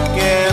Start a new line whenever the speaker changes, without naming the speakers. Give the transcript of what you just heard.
Yeah.